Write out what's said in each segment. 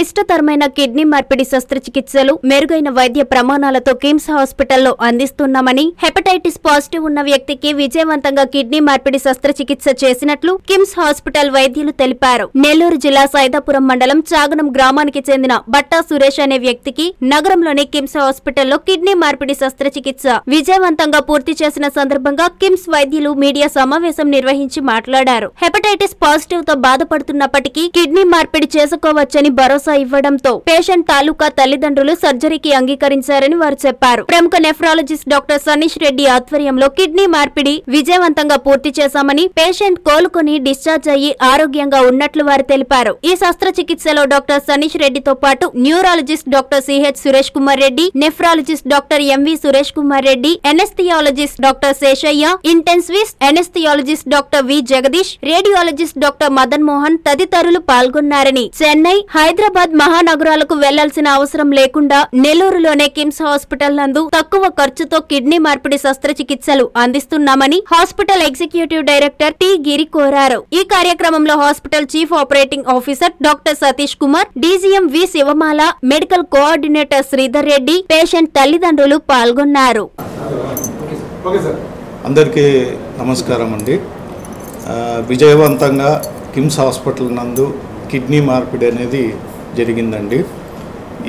క్లిష్టతరమైన kidney మార్పిడి శస్త్రచికిత్సలు మెరుగైన వైద్య ప్రమాణాలతో కిమ్స్ హాస్పిటల్లో అందిస్తున్నామని హెపటైటిస్ పాజిటివ్ ఉన్న వ్యక్తికి విజయవంతంగా కిడ్నీ మార్పిడి శస్త్రచికిత్స చేసినట్లు కిమ్స్ హాస్పిటల్ వైద్యులు తెలిపారు. నెల్లూరు జిల్లా సైదాపురం మండలం చాగనం గ్రామానికి చెందిన బట్టా సురేష్ అనే వ్యక్తికి నగరంలోని కిమ్స్ హాస్పిటల్లో కిడ్నీ మార్పిడి శస్త్రచికిత్స విజయవంతంగా పూర్తి చేసిన సందర్భంగా కిమ్స్ వైద్యులు మీడియా సమావేశం నిర్వహించి మాట్లాడారు. హెపటైటిస్ పాజిటివ్తో బాధపడుతున్నప్పటికీ కిడ్నీ మార్పిడి చేసుకోవచ్చని భరోసా ఇవ్వడంతో పేషెంట్ తాలూకా తల్లిదండ్రులు సర్జరీకి అంగీకరించారని వారు చెప్పారు. ప్రముఖ నెఫ్రాలజిస్ట్ డాక్టర్ సనీష్ రెడ్డి ఆధ్వర్యంలో కిడ్నీ మార్పిడి విజయవంతంగా పూర్తి చేశామని పేషెంట్ కోలుకొని డిశ్చార్జ్ అయ్యి ఆరోగ్యంగా ఉన్నట్లు వారు తెలిపారు. ఈ శస్త్రచికిత్సలో డాక్టర్ సనీష్ రెడ్డితో పాటు neurologist doctor CH Suresh Kumar Reddy nephrologist doctor MV Suresh Kumar Reddy anaesthesiologist doctor Seshaiah intensivist anaesthesiologist doctor V Jagadish radiologist doctor Madan Mohan తదితరులు పాల్గొన్నారని చెన్నై హైదరాబాద్ మహానగరాలకు వెళ్ళాల్సిన అవసరం లేకుండా నెల్లూరులోనే కిమ్స్ హాస్పిటల్ నందు తక్కువ ఖర్చుతో కిడ్నీ మార్పిడి శస్త్రచికిత్సలు అందిస్తున్నామని hospital executive director T Giri కోరారు. ఈ కార్యక్రమంలో hospital chief operating officer doctor Satish Kumar DGM V Sivamala medical coordinator Sridhar Reddy patient తల్లిదండ్రులు పాల్గొన్నారు. అందరికీ నమస్కారం అండి. ఆ, విజయవంతంగా కిమ్స్ హాస్పిటల్ నందు కిడ్నీ మార్పిడి అనేది జరిగిందండి.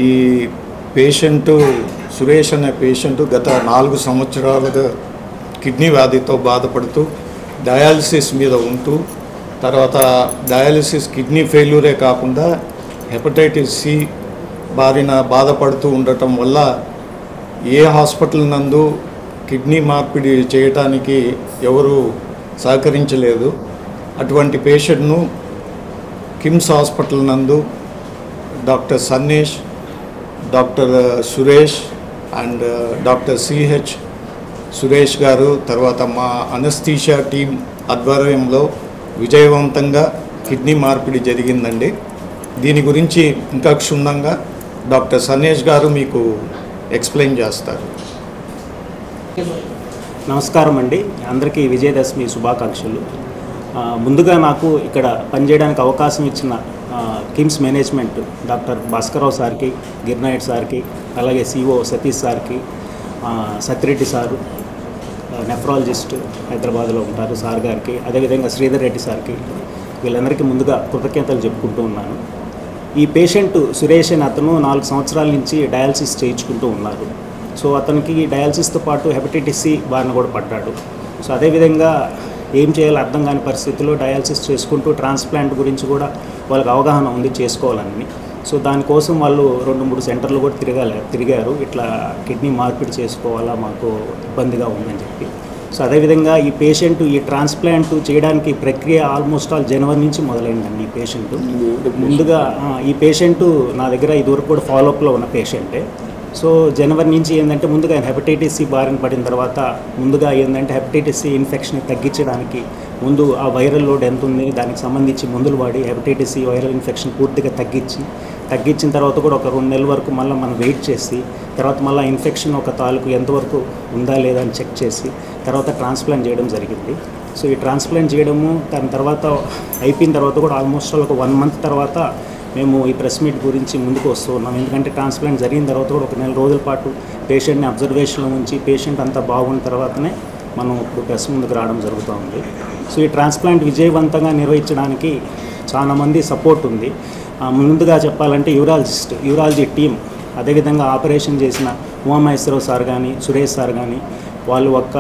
ఈ పేషెంటు సురేష్ అనే పేషెంట్ గత నాలుగు సంవత్సరాలుగా కిడ్నీ వ్యాధితో బాధపడుతూ డయాలసిస్ మీద ఉంటూ తర్వాత డయాలసిస్ కిడ్నీ ఫెయిల్యూరే కాకుండా హెపటైటిస్ సి బారిన బాధపడుతూ ఉండటం వల్ల ఏ హాస్పిటల్ నందు కిడ్నీ మార్పిడి చేయటానికి ఎవరు సహకరించలేదు. అటువంటి పేషెంట్ను కిమ్స్ హాస్పిటల్ నందు doctor Sannesh doctor Suresh and doctor CH Suresh గారు తర్వాత మా అనస్థీషియా టీం ఆధ్వర్యంలో విజయవంతంగా కిడ్నీ మార్పిడి జరిగిందండి. దీని గురించి ఇంకా క్షుణ్ణంగా డాక్టర్ సన్నేష్ గారు మీకు ఎక్స్ప్లెయిన్ చేస్తారు. నమస్కారం అండి. అందరికీ విజయదశమి శుభాకాంక్షలు. ముందుగా నాకు ఇక్కడ పనిచేయడానికి అవకాశం ఇచ్చిన కిమ్స్ మేనేజ్మెంట్ డాక్టర్ భాస్కరరావు సార్కి గిర్నాయుడు సార్కి అలాగే సిఓ సతీష్ సార్కి సత్యరెడ్డి సారు నెఫ్రాలజిస్ట్ హైదరాబాద్లో ఉంటారు సార్ గారికి అదేవిధంగా శ్రీధర్ రెడ్డి సార్కి. వీళ్ళందరికీ ముందుగా కృతజ్ఞతలు చెప్పుకుంటూ ఉన్నాను. ఈ పేషెంట్ సురేష్ అని అతను నాలుగు సంవత్సరాల నుంచి డయాలసిస్ చేయించుకుంటూ ఉన్నారు. సో అతనికి డయాలసిస్తో పాటు హెపటైటిస్ సి బారిన కూడా పడ్డాడు. సో అదేవిధంగా ఏం చేయాలో అర్థం కాని పరిస్థితుల్లో డయాలసిస్ చేసుకుంటూ ట్రాన్స్ప్లాంట్ గురించి కూడా వాళ్ళకి అవగాహన ఉంది చేసుకోవాలని సో దానికోసం వాళ్ళు రెండు మూడు సెంటర్లు కూడా తిరగాలి తిరిగారు. ఇట్లా కిడ్నీ మార్పిడి చేసుకోవాలా మాకు ఇబ్బందిగా ఉందని చెప్పి. సో అదేవిధంగా ఈ పేషెంట్ ఈ ట్రాన్స్ప్లాంట్ చేయడానికి ప్రక్రియ ఆల్మోస్ట్ ఆల్ జనవరి నుంచి మొదలైందండి ఈ పేషెంట్. ముందుగా ఈ పేషెంట్ నా దగ్గర ఇదివరకు కూడా ఫాలోఅప్లో ఉన్న పేషెంటే. సో జనవరి నుంచి ఏంటంటే ముందుగా హెపటైటిస్ సి బారిన పడిన తర్వాత ముందుగా ఏంటంటే హెపటైటిస్ సి ఇన్ఫెక్షన్ తగ్గించడానికి ముందు ఆ వైరల్ లోడ్ ఎంత ఉంది దానికి సంబంధించి మందులు వాడి హెపటైటిస్ సి వైరల్ ఇన్ఫెక్షన్ పూర్తిగా తగ్గించి తగ్గించిన తర్వాత కూడా ఒక రెండు నెలల వరకు మళ్ళీ మనం వెయిట్ చేసి తర్వాత మళ్ళీ ఇన్ఫెక్షన్ ఒక తాలూకు ఎంతవరకు ఉందా లేదా అని చెక్ చేసి తర్వాత ట్రాన్స్ప్లాంట్ చేయడం జరిగింది. సో ఈ ట్రాన్స్ప్లాంట్ చేయడము దాని తర్వాత అయిపోయిన తర్వాత కూడా ఆల్మోస్ట్ ఒక వన్ మంత్ తర్వాత మేము ఈ ప్రెస్ మీట్ గురించి ముందుకు వస్తూ ఉన్నాం. ఎందుకంటే ట్రాన్స్ప్లాంట్ జరిగిన తర్వాత కూడా ఒక నెల రోజుల పాటు పేషెంట్ని అబ్జర్వేషన్లో ఉంచి పేషెంట్ అంతా బాగున్న తర్వాతనే మనం ఇప్పుడు ప్రెస్ ముందుకు రావడం జరుగుతూ ఉంది. సో ఈ ట్రాన్స్ప్లాంట్ విజయవంతంగా నిర్వహించడానికి చాలామంది సపోర్ట్ ఉంది. ముందుగా చెప్పాలంటే యూరాలజిస్ట్ యూరాలజీ టీం అదేవిధంగా ఆపరేషన్ చేసిన ఉమామహేశ్వరరావు సార్ కానీ సురేష్ సార్ కానీ వాళ్ళు ఒక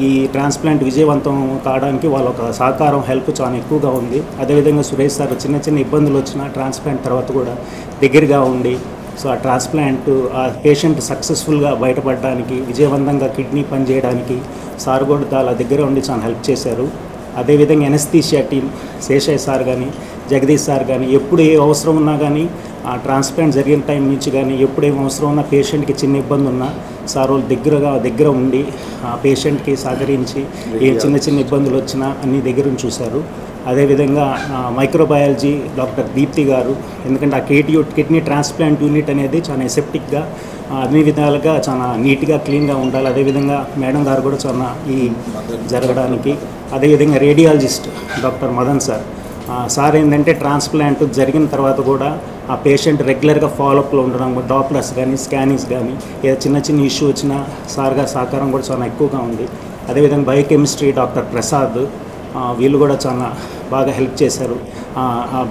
ఈ ట్రాన్స్ప్లాంట్ విజయవంతం కావడానికి వాళ్ళ ఒక సహకారం హెల్ప్ చాలా ఎక్కువగా ఉంది. అదేవిధంగా సురేష్ సార్ చిన్న చిన్న ఇబ్బందులు వచ్చిన ట్రాన్స్ప్లాంట్ తర్వాత కూడా దగ్గరగా ఉండి సో ఆ ట్రాన్స్ప్లాంట్ ఆ పేషెంట్ సక్సెస్ఫుల్గా బయటపడడానికి విజయవంతంగా కిడ్నీ పనిచేయడానికి సార్ కూడా చాలా దగ్గర ఉండి చాలా హెల్ప్ చేశారు. అదేవిధంగా ఎనస్థీషియా టీం శేషయ్య సార్ కానీ జగదీష్ సార్ కానీ ఎప్పుడు ఏ అవసరం ఉన్నా కానీ ఆ ట్రాన్స్ప్లాంట్ జరిగిన టైం నుంచి కానీ ఎప్పుడేం అవసరం ఉన్నా పేషెంట్కి చిన్న ఇబ్బంది ఉన్నా సార్ వాళ్ళు దగ్గరగా దగ్గర ఉండి ఆ పేషెంట్కి సహకరించి ఏ చిన్న చిన్న ఇబ్బందులు వచ్చినా అన్ని దగ్గర చూశారు. అదేవిధంగా మైక్రోబయాలజీ డాక్టర్ దీప్తి గారు ఎందుకంటే ఆ కేటీ కిడ్నీ ట్రాన్స్ప్లాంట్ యూనిట్ అనేది చాలా ఎసెప్టిక్గా అన్ని విధాలుగా చాలా నీట్గా క్లీన్గా ఉండాలి. అదేవిధంగా మేడం గారు కూడా చాలా ఈ జరగడానికి. అదేవిధంగా radiologist doctor Madan sir. Sir ఏంటంటే ట్రాన్స్ప్లాంట్ జరిగిన తర్వాత కూడా ఆ పేషెంట్ రెగ్యులర్గా ఫాలోఅప్లో ఉండడం డాప్లర్స్ కానీ స్కానింగ్స్ కానీ ఏదో చిన్న చిన్న ఇష్యూ వచ్చినా సార్గా సహకారం కూడా చాలా ఎక్కువగా ఉంది. అదేవిధంగా బయోకెమిస్ట్రీ డాక్టర్ ప్రసాద్ వీళ్ళు కూడా చాలా బాగా హెల్ప్ చేశారు. ఆ,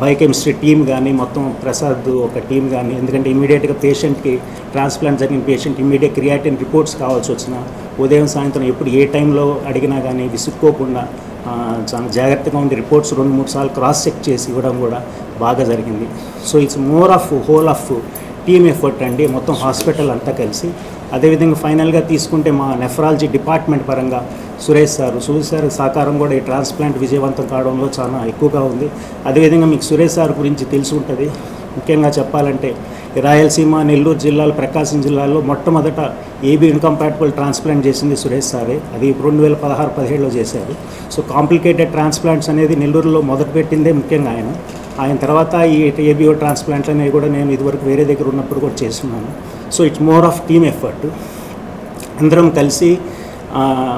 బయోకెమిస్ట్రీ టీం కానీ మొత్తం ప్రసాద్ ఒక టీం కానీ ఎందుకంటే ఇమీడియట్గా పేషెంట్కి ట్రాన్స్ప్లాంట్ జరిగిన పేషెంట్ ఇమీడియట్ క్రియాటిన్ రిపోర్ట్స్ కావాల్సి వచ్చిన ఉదయం సాయంత్రం ఎప్పుడు ఏ టైంలో అడిగినా కానీ విసుక్కోకుండా చాలా జాగ్రత్తగా ఉండి రిపోర్ట్స్ రెండు మూడు సార్లు క్రాస్ చెక్ చేసి ఇవ్వడం కూడా బాగా జరిగింది. So it's more of whole of team effort అండి. మొత్తం హాస్పిటల్ అంతా కలిసి. అదేవిధంగా ఫైనల్గా తీసుకుంటే మా నెఫ్రాలజీ డిపార్ట్మెంట్ పరంగా సురేష్ సార్. సురేష్ సార్ సహకారం కూడా ఈ ట్రాన్స్ప్లాంట్ విజయవంతం కావడంలో చాలా ఎక్కువగా ఉంది. అదేవిధంగా మీకు సురేష్ సార్ గురించి తెలిసి ఉంటుంది. ముఖ్యంగా చెప్పాలంటే రాయలసీమ నెల్లూరు జిల్లాలో ప్రకాశం జిల్లాలో మొట్టమొదట ఏబీ ఇన్కంపాటిబుల్ ట్రాన్స్ప్లాంట్ చేసింది సురేష్ సారే అది రెండు వేల పదహారు పదిహేడులో చేశారు. సో కాంప్లికేటెడ్ ట్రాన్స్ప్లాంట్స్ అనేది నెల్లూరులో మొదలుపెట్టిందే ముఖ్యంగా ఆయన. ఆయన తర్వాత ఈ ఏబిఓ ట్రాన్స్ప్లాంట్లు అనేవి కూడా నేను ఇదివరకు వేరే దగ్గర ఉన్నప్పుడు కూడా చేస్తున్నాను. So it's more of team effort అందరం కలిసి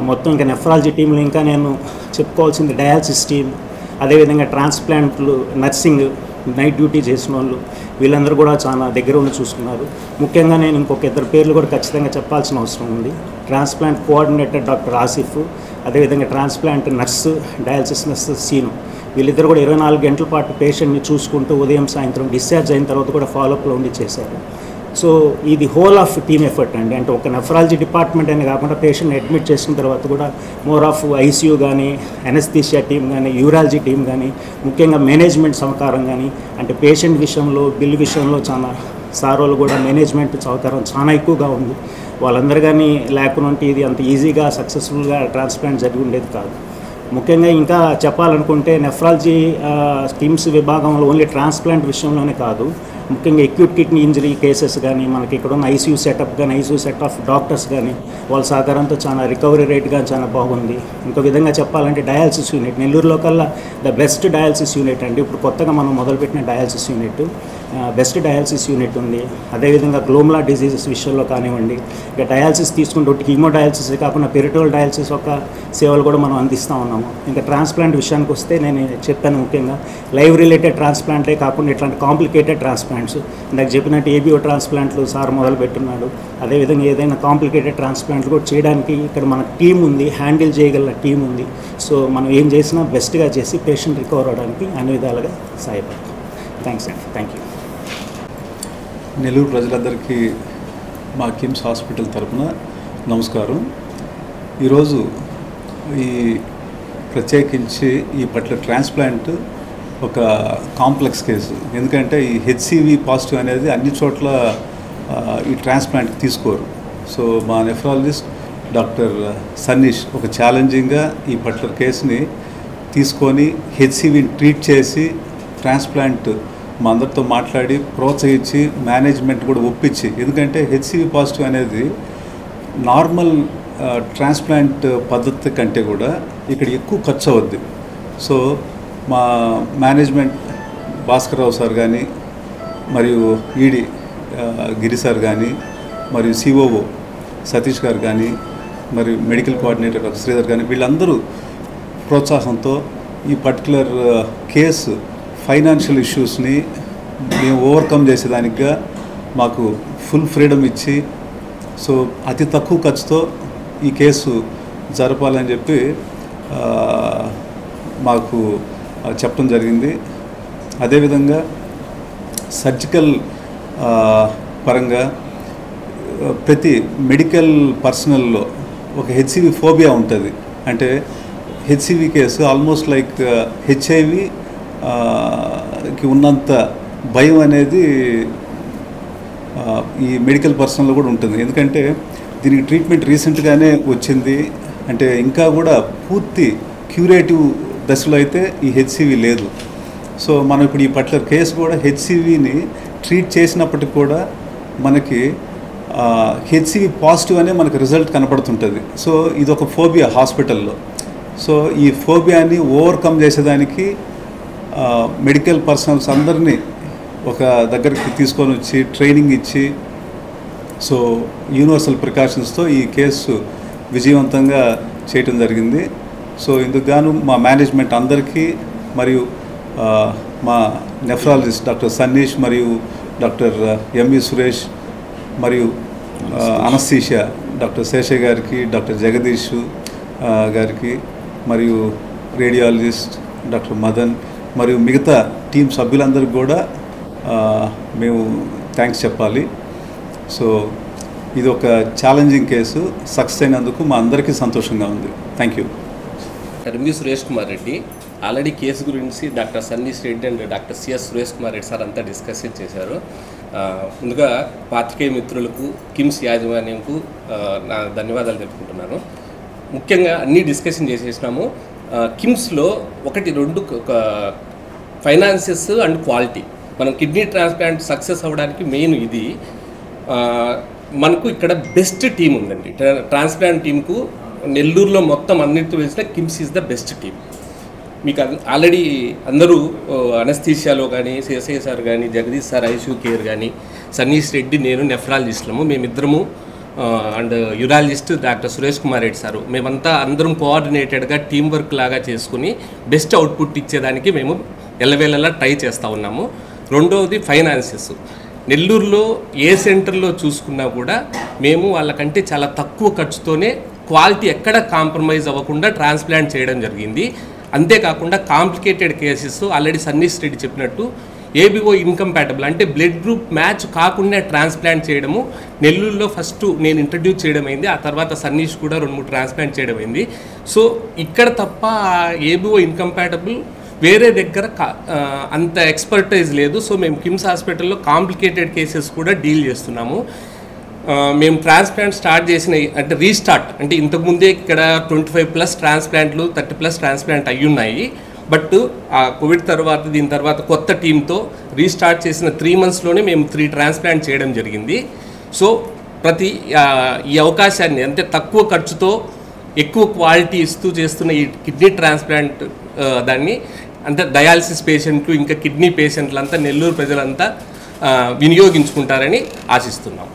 మొత్తం ఇంకా నెఫ్రాలజీ టీంలో ఇంకా నేను చెప్పుకోవాల్సింది డయాలసిస్ టీం అదేవిధంగా ట్రాన్స్ప్లాంట్లు నర్సింగ్ నైట్ డ్యూటీ చేసిన వాళ్ళు వీళ్ళందరూ కూడా చాలా దగ్గర ఉండి చూసుకున్నారు. ముఖ్యంగా నేను ఇంకొక ఇద్దరు పేర్లు కూడా ఖచ్చితంగా చెప్పాల్సిన అవసరం ఉంది. ట్రాన్స్ప్లాంట్ కోఆర్డినేటర్ డాక్టర్ ఆసిఫ్ అదేవిధంగా transplant nurse dialysis nurse Seenu. వీళ్ళిద్దరు కూడా ఇరవై నాలుగు గంటల పాటు పేషెంట్ని చూసుకుంటూ ఉదయం సాయంత్రం డిశ్చార్జ్ అయిన తర్వాత కూడా ఫాలోఅప్లో ఉండి చేశారు. సో ఇది హోల్ ఆఫ్ టీమ్ ఎఫర్ట్ అండి. అంటే ఒక నెఫ్రాలజీ డిపార్ట్మెంట్ అని కాకుండా పేషెంట్ అడ్మిట్ చేసిన తర్వాత కూడా మోర్ ఆఫ్ ఐసీయూ కానీ ఎనస్థీషియా టీం కానీ యూరాలజీ టీం కానీ ముఖ్యంగా మేనేజ్మెంట్ సహకారం కానీ అంటే పేషెంట్ విషయంలో బిల్ విషయంలో చాలా సార్ వాళ్ళు కూడా మేనేజ్మెంట్ సహకారం చాలా ఎక్కువగా ఉంది. వాళ్ళందరూ కానీ లేకుండా ఇది అంత ఈజీగా సక్సెస్ఫుల్గా ట్రాన్స్ప్లాంట్ జరిగి ఉండేది కాదు. ముఖ్యంగా ఇంకా చెప్పాలనుకుంటే నెఫ్రాలజీ స్కీమ్స్ విభాగంలో ఓన్లీ ట్రాన్స్ప్లాంట్ విషయంలోనే కాదు. ముఖ్యంగా ఎక్యూట్ కిడ్నీ ఇంజరీ కేసెస్ కానీ మనకి ఇక్కడ ఉన్న ఐసీయూ సెటప్ కానీ ఐసీయూ సెట్ ఆఫ్ డాక్టర్స్ కానీ వాళ్ళ సహకారంతో చాలా రికవరీ రేట్ కానీ చాలా బాగుంది. ఇంకో విధంగా చెప్పాలంటే డయాలసిస్ యూనిట్ నెల్లూరులో కల్లా ద బెస్ట్ డయాలసిస్ యూనిట్ అండి. ఇప్పుడు కొత్తగా మనం మొదలుపెట్టిన dialysis unit best dialysis unit ఉంది. అదేవిధంగా గ్లోమ్లా డిసీజెస్ విషయంలో కానివ్వండి ఇక డయాలసిస్ తీసుకుంటే ఒకటి హీమో డయాలసిస్ కాకుండా పెరిటోల్ డయాలసిస్ యొక్క సేవలు కూడా మనం అందిస్తూ ఉన్నాము. ఇంకా ట్రాన్స్ప్లాంట్ విషయానికి వస్తే నేను చెప్పాను ముఖ్యంగా లైవ్ రిలేటెడ్ ట్రాన్స్ప్లాంటే కాకుండా ఇట్లాంటి కాంప్లికేటెడ్ ట్రాన్స్ప్లాంట్స్. ఇందాక చెప్పినట్టు ఏబిఓ ట్రాన్స్ప్లాంట్లు సార్ మొదలు పెట్టున్నాడు అదేవిధంగా ఏదైనా కాంప్లికేటెడ్ ట్రాన్స్ప్లాంట్లు కూడా చేయడానికి ఇక్కడ మన టీం ఉంది హ్యాండిల్ చేయగల టీం ఉంది. సో మనం ఏం చేసినా బెస్ట్గా చేసి పేషెంట్ రికవర్ అవడానికి అన్ని విధాలుగా సహాయపడతాం. థ్యాంక్స్ అండి. Thank you. నెల్లూరు ప్రజలందరికీ మా కిమ్స్ హాస్పిటల్ తరపున నమస్కారం. ఈరోజు ఈ ప్రత్యేకించి ఈ పట్ల ట్రాన్స్ప్లాంట్ ఒక కాంప్లెక్స్ కేసు. ఎందుకంటే ఈ హెచ్సివి పాజిటివ్ అనేది అన్ని చోట్ల ఈ ట్రాన్స్ప్లాంట్ తీసుకోరు. సో మా నెఫ్రాలజిస్ట్ డాక్టర్ సన్నీష్ ఒక ఛాలెంజింగ్గా ఈ పట్ల కేసుని తీసుకొని హెచ్సివిని ట్రీట్ చేసి ట్రాన్స్ప్లాంట్ మా అందరితో మాట్లాడి ప్రోత్సహించి మేనేజ్మెంట్ కూడా ఒప్పించి. ఎందుకంటే హెచ్సివి పాజిటివ్ అనేది నార్మల్ ట్రాన్స్ప్లాంట్ పద్ధతి కంటే కూడా ఇక్కడ ఎక్కువ ఖర్చు అవుద్ది. సో మా మేనేజ్మెంట్ భాస్కర్రావు సార్ కానీ మరియు ఈడి గిరి సార్ కానీ మరియు సిఓఓ సతీష్ గారు కానీ మరియు మెడికల్ కోఆర్డినేటర్ శ్రీధర్ కానీ వీళ్ళందరూ ప్రోత్సాహంతో ఈ పర్టికులర్ కేసు ఫైనాన్షియల్ ఇష్యూస్ని మేము ఓవర్కమ్ చేసేదానికిగా మాకు ఫుల్ ఫ్రీడమ్ ఇచ్చి సో అతి తక్కువ ఖర్చుతో ఈ కేసు జరపాలని చెప్పి మాకు చెప్పడం జరిగింది. అదేవిధంగా సర్జికల్ పరంగా ప్రతి మెడికల్ పర్సనల్లో ఒక హెచ్సివి ఫోబియా ఉంటుంది. అంటే HCV case almost like HIV కి ఉన్నంత భయం అనేది ఈ మెడికల్ పర్సన్లో కూడా ఉంటుంది. ఎందుకంటే దీనికి ట్రీట్మెంట్ రీసెంట్గానే వచ్చింది. అంటే ఇంకా కూడా పూర్తి క్యూరేటివ్ దశలో అయితే ఈ హెచ్సివి లేదు. సో మనం ఇప్పుడు ఈ పర్టికులర్ కేసు కూడా హెచ్సివిని ట్రీట్ చేసినప్పటికి కూడా మనకి హెచ్సివి పాజిటివ్ అనే మనకి రిజల్ట్ కనపడుతుంటుంది. సో ఇది ఒక ఫోబియా హాస్పిటల్లో. సో ఈ ఫోబియాని ఓవర్కమ్ చేసేదానికి మెడికల్ పర్సనల్స్ అందరినీ ఒక దగ్గరికి తీసుకొని వచ్చి ట్రైనింగ్ ఇచ్చి సో యూనివర్సల్ ప్రికాషన్స్తో ఈ కేసు విజయవంతంగా చేయటం జరిగింది. సో ఇందుకు గాను మా మేనేజ్మెంట్ అందరికీ మరియు మా నెఫ్రాలజిస్ట్ డాక్టర్ సన్నీష్ మరియు డాక్టర్ ఎంవి సురేష్ మరియు అనస్థీషియా డాక్టర్ శేషయ్య గారికి డాక్టర్ జగదీష్ గారికి మరియు రేడియాలజిస్ట్ డాక్టర్ మదన్ మరియు మిగతా టీం సభ్యులందరికీ కూడా మేము థ్యాంక్స్ చెప్పాలి. సో ఇది ఒక ఛాలెంజింగ్ కేసు. సక్సెస్ అయినందుకు మా అందరికీ సంతోషంగా ఉంది. Thank you. Doctor MV Suresh Kumar Reddy. Already case గురించి doctor Sanish Reddy and doctor CS Suresh Kumar Reddy sir అంతా డిస్కషన్ చేశారు. ముందుగా పాత్రికేయ మిత్రులకు కిమ్స్ యాజమాన్యంకు నా ధన్యవాదాలు తెలుపుకుంటున్నాను. ముఖ్యంగా అన్ని డిస్కషన్ చేసేసినాము. కిమ్స్లో ఒకటి రెండు ఒక ఫైనాన్సెస్ అండ్ క్వాలిటీ. మనం కిడ్నీ ట్రాన్స్ప్లాంట్ సక్సెస్ అవ్వడానికి మెయిన్ ఇది. మనకు ఇక్కడ బెస్ట్ టీం ఉందండి. ట్రాన్స్ప్లాంట్ టీంకు నెల్లూరులో మొత్తం అన్నిటితో వేసిన KIMS is the best team మీకు ఆల్రెడీ అందరూ అనస్థీషియాలో కానీ సిఎస్ఐ సార్ కానీ జగదీష్ సార్ ఐసీయూ కేర్ కానీ సన్నీష్ రెడ్డి నేను నెఫ్రాలజిస్ట్లము. మేమిద్దరము and urologist doctor Suresh Kumar Reddy sir. మేమంతా అందరం కోఆర్డినేటెడ్గా టీం వర్క్ లాగా చేసుకుని బెస్ట్ అవుట్పుట్ ఇచ్చేదానికి మేము ఎల్లవేళలా ట్రై చేస్తూ ఉన్నాము. రెండవది ఫైనాన్సెస్ నెల్లూరులో ఏ సెంటర్లో చూసుకున్నా కూడా మేము వాళ్ళకంటే చాలా తక్కువ ఖర్చుతోనే క్వాలిటీ ఎక్కడ కాంప్రమైజ్ అవ్వకుండా ట్రాన్స్ప్లాంట్ చేయడం జరిగింది. అంతేకాకుండా complicated cases already Sannish Reddy చెప్పినట్టు ఏబిఓ ఇన్కంపాటబుల్ అంటే బ్లడ్ గ్రూప్ మ్యాచ్ కాకుండా ట్రాన్స్ప్లాంట్ చేయడము. నెల్లూరులో ఫస్ట్ నేను ఇంట్రడ్యూస్ చేయడం అయింది. ఆ తర్వాత సన్నీష్ కూడా రెండు మూడు ట్రాన్స్ప్లాంట్ చేయడం అయింది. సో ఇక్కడ తప్ప ఏబిఓ ఇన్కంపాటబుల్ వేరే దగ్గర కా- అంత ఎక్స్పర్టైజ్ లేదు. సో మేము కిమ్స్ హాస్పిటల్లో కాంప్లికేటెడ్ కేసెస్ కూడా డీల్ చేస్తున్నాము. మేము ట్రాన్స్ప్లాంట్ స్టార్ట్ చేసిన అంటే రీస్టార్ట్ అంటే ఇంతకుముందే ఇక్కడ ట్వంటీ ఫైవ్ ప్లస్ ట్రాన్స్ప్లాంట్లు థర్టీ ప్లస్ ట్రాన్స్ప్లాంట్ అయ్యి ఉన్నాయి బట్ ఆ కోవిడ్ తర్వాత దీని తర్వాత కొత్త టీంతో రీస్టార్ట్ చేసిన త్రీ మంత్స్లోనే మేము త్రీ ట్రాన్స్ప్లాంట్ చేయడం జరిగింది. సో ప్రతి ఈ అవకాశాన్ని అంటే తక్కువ ఖర్చుతో ఎక్కువ క్వాలిటీ ఇస్తూ చేస్తున్న ఈ కిడ్నీ ట్రాన్స్ప్లాంట్ దాన్ని అంటే డయాలసిస్ పేషెంట్లు ఇంకా కిడ్నీ పేషెంట్లంతా నెల్లూరు ప్రజలంతా వినియోగించుకుంటారని ఆశిస్తున్నాం.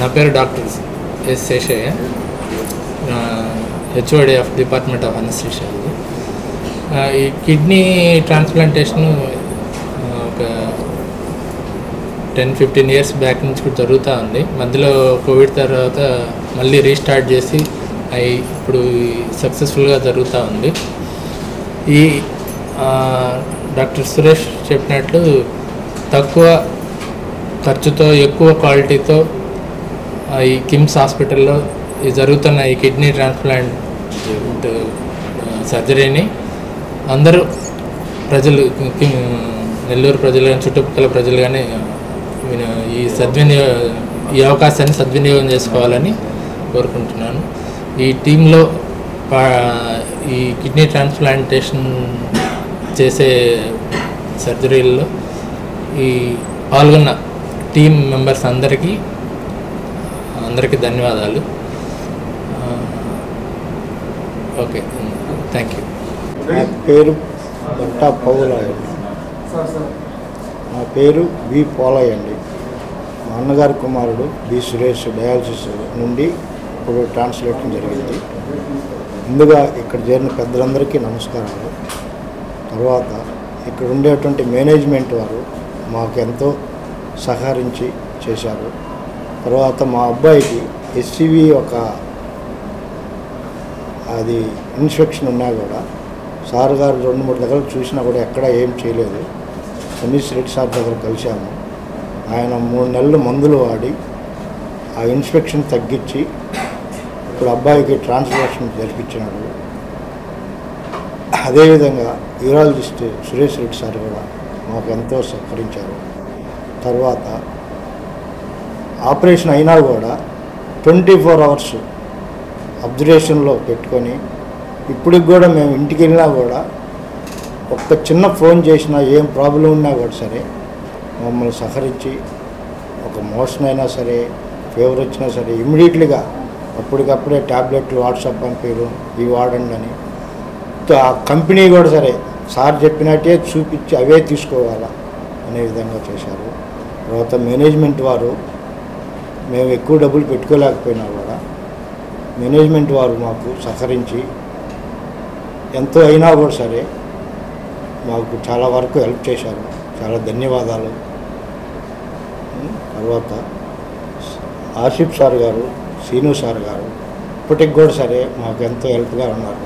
నా పేరు doctor S Seshaiah. HOD of department of anaesthesia ఈ కిడ్నీ ట్రాన్స్ప్లాంటేషన్ ఒక టెన్ ఫిఫ్టీన్ ఇయర్స్ బ్యాక్ నుంచి కూడా జరుగుతూ ఉంది. మధ్యలో కోవిడ్ తర్వాత మళ్ళీ రీస్టార్ట్ చేసి అవి ఇప్పుడు సక్సెస్ఫుల్గా జరుగుతూ ఉంది. ఈ డాక్టర్ సురేష్ చెప్పినట్లు తక్కువ ఖర్చుతో ఎక్కువ క్వాలిటీతో ఈ కిమ్స్ హాస్పిటల్లో జరుగుతున్న ఈ కిడ్నీ ట్రాన్స్ప్లాంట్ సర్జరీని అందరూ ప్రజలు నెల్లూరు ప్రజలు కానీ చుట్టుపక్కల ప్రజలు కానీ ఈ సద్వినియో ఈ అవకాశాన్ని సద్వినియోగం చేసుకోవాలని కోరుకుంటున్నాను. ఈ టీంలో పా- ఈ కిడ్నీ ట్రాన్స్ప్లాంటేషన్ చేసే సర్జరీల్లో ఈ పాల్గొన్న టీం మెంబర్స్ అందరికీ అందరికీ ధన్యవాదాలు. ఓకే. థ్యాంక్ యూ నా పేరు బట్టా పౌలయ్య నా పేరు బి పోలయ్య అండి మా అన్నగారి కుమారుడు బి సురేష్ డయాలసిస్ నుండి ఇప్పుడు ట్రాన్స్లేషన్ జరిగింది. ముందుగా ఇక్కడ చేరిన పెద్దలందరికీ నమస్కారాలు. తర్వాత ఇక్కడ ఉండేటువంటి మేనేజ్మెంట్ వారు మాకెంతో సహకరించి చేశారు. తర్వాత మా అబ్బాయికి ఎస్సివి ఒక అది ఇన్స్పెక్షన్ ఉన్నా కూడా సార్ గారు రెండు మూడు దగ్గర చూసినా కూడా ఎక్కడ ఏం చేయలేదు. సునీష్ రెడ్డి సార్ దగ్గర కలిశాము. ఆయన మూడు నెలలు మందులు వాడి ఆ ఇన్స్పెక్షన్ తగ్గించి ఇప్పుడు అబ్బాయికి ట్రాన్స్లేషన్ జరిపించినాడు. అదేవిధంగా యూరాలజిస్ట్ సురేష్ రెడ్డి సార్ కూడా మాకు ఎంతో సహకరించారు. తర్వాత ఆపరేషన్ అయినా కూడా ట్వంటీ ఫోర్ అవర్స్ అబ్జర్వేషన్లో పెట్టుకొని ఇప్పటికి కూడా మేము ఇంటికి వెళ్ళినా కూడా ఒక్క చిన్న ఫోన్ చేసినా ఏం ప్రాబ్లం ఉన్నా కూడా సరే మమ్మల్ని సహకరించి ఒక మోషన్ అయినా సరే ఫీవర్ వచ్చినా సరే ఇమ్మీడియట్లీగా అప్పటికప్పుడే ట్యాబ్లెట్లు వాట్సాప్ పంపారు ఇవి వాడండి అని. ఆ కంపెనీ కూడా సరే సార్ చెప్పినట్టే చూపించి అవే తీసుకోవాలా అనే విధంగా చేశారు. తర్వాత మేనేజ్మెంట్ వారు మేము ఎక్కువ డబ్బులు పెట్టుకోలేకపోయినా కూడా మేనేజ్మెంట్ వారు మాకు సహకరించి ఎంతో అయినా కూడా సరే మాకు చాలా వరకు హెల్ప్ చేశారు. చాలా ధన్యవాదాలు. తర్వాత ఆసిఫ్ సార్ గారు సీను సార్ గారు ఇప్పటికి కూడా సరే మాకు ఎంతో హెల్ప్గా ఉన్నారు.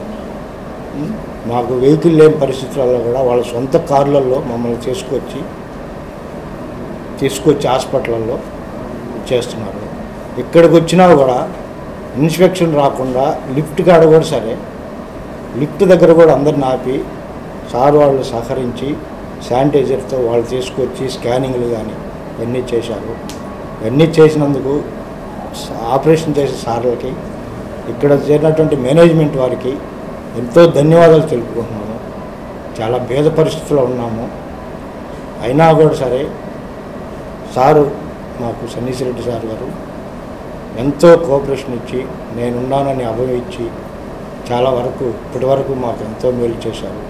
మాకు వెహికల్ లేని పరిస్థితులలో కూడా వాళ్ళ సొంత కార్లలో మమ్మల్ని తీసుకొచ్చి తీసుకొచ్చి హాస్పిటల్లో చేస్తున్నారు. ఇక్కడికి వచ్చినా కూడా ఇన్స్పెక్షన్ రాకుండా లిఫ్ట్ కాడ కూడా సరే. లిఫ్ట్ దగ్గర కూడా అందరిని ఆపి సార్ వాళ్ళు సహకరించి శానిటైజర్తో వాళ్ళు తీసుకొచ్చి స్కానింగ్లు కానీ ఇవన్నీ చేశారు. ఇవన్నీ చేసినందుకు ఆపరేషన్ చేసే సార్లకి ఇక్కడ చేరినటువంటి మేనేజ్మెంట్ వారికి ఎంతో ధన్యవాదాలు తెలుపుకుంటున్నాము. చాలా భేద పరిస్థితుల్లో ఉన్నాము. అయినా కూడా సరే సారు మాకు సన్నీసిరెడ్డి సార్ గారు ఎంతో కోఆపరేషన్ ఇచ్చి నేనున్నానని అభయం ఇచ్చి చాలా వరకు ఇప్పటి వరకు మాకు ఎంతో మేలు చేశారు.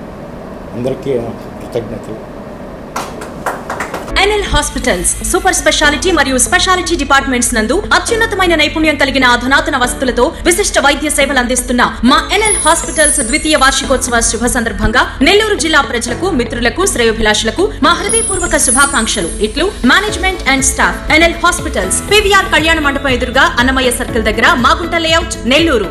అందరికీ కృతజ్ఞతలు. ఎన్ఎల్ హాస్పిటల్స్ సూపర్ స్పెషాలిటీ మరియు స్పెషాలిటీ డిపార్ట్మెంట్స్ నందు అత్యున్నతమైన నైపుణ్యం కలిగిన అధునాతన వసతులతో విశిష్ట వైద్య సేవలు అందిస్తున్న మా ఎన్ఎల్ హాస్పిటల్స్ ద్వితీయ వార్షికోత్సవ శుభ సందర్భంగా నెల్లూరు జిల్లా ప్రజలకు మిత్రులకు శ్రేయోభిలాషులకు మా హృదయపూర్వక శుభాకాంక్షలు. ఇట్లు management and staff NL hospitals PVR Kalyana Mandapam ఎదురుగా అన్నమయ్య సర్కిల్ దగ్గర మాగుంట లేఅవుట్ నెల్లూరు.